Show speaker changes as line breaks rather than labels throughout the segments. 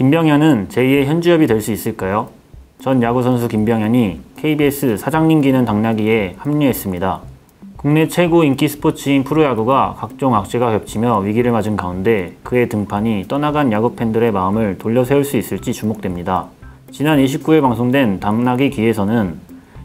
김병현은 제2의 현주엽이 될 수 있을까요? 전 야구선수 김병현이 KBS 사장님 기는 당나귀에 합류했습니다. 국내 최고 인기 스포츠인 프로야구가 각종 악재가 겹치며 위기를 맞은 가운데 그의 등판이 떠나간 야구 팬들의 마음을 돌려 세울 수 있을지 주목됩니다. 지난 29일 방송된 당나귀 기에서는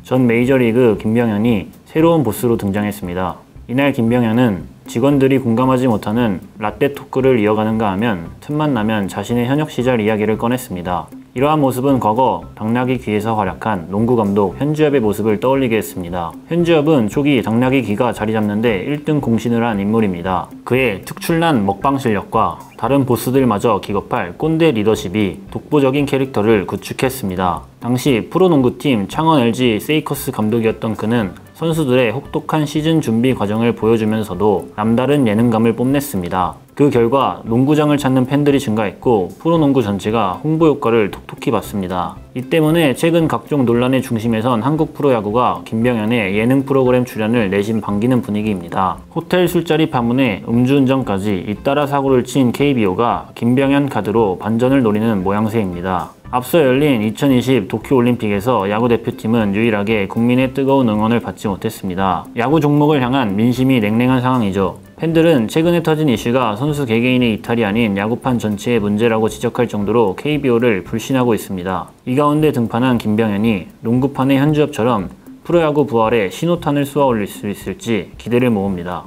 전 메이저리그 김병현이 새로운 보스로 등장했습니다. 이날 김병현은 직원들이 공감하지 못하는 라떼 토크를 이어가는가 하면 틈만 나면 자신의 현역 시절 이야기를 꺼냈습니다. 이러한 모습은 과거 당나귀 귀에서 활약한 농구 감독 현주엽의 모습을 떠올리게 했습니다. 현주엽은 초기 당나귀 귀가 자리 잡는데 1등 공신을 한 인물입니다. 그의 특출난 먹방 실력과 다른 보스들마저 기겁할 꼰대 리더십이 독보적인 캐릭터를 구축했습니다. 당시 프로농구팀 창원 LG 세이커스 감독이었던 그는 선수들의 혹독한 시즌 준비 과정을 보여주면서도 남다른 예능감을 뽐냈습니다. 그 결과 농구장을 찾는 팬들이 증가했고 프로농구 전체가 홍보 효과를 톡톡히 봤습니다. 이 때문에 최근 각종 논란의 중심에선 한국 프로야구가 김병현의 예능 프로그램 출연을 내심 반기는 분위기입니다. 호텔 술자리 파문에 음주운전까지 잇따라 사고를 친 KBO가 김병현 카드로 반전을 노리는 모양새입니다. 앞서 열린 2020 도쿄올림픽에서 야구 대표팀은 유일하게 국민의 뜨거운 응원을 받지 못했습니다. 야구 종목을 향한 민심이 냉랭한 상황이죠. 팬들은 최근에 터진 이슈가 선수 개개인의 이탈이 아닌 야구판 전체의 문제라고 지적할 정도로 KBO를 불신하고 있습니다. 이 가운데 등판한 김병현이 농구판의 현주엽처럼 프로야구 부활에 신호탄을 쏘아 올릴 수 있을지 기대를 모읍니다.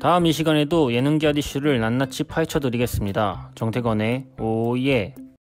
다음 이 시간에도 예능기아 이슈를 낱낱이 파헤쳐 드리겠습니다. 정태건의 오예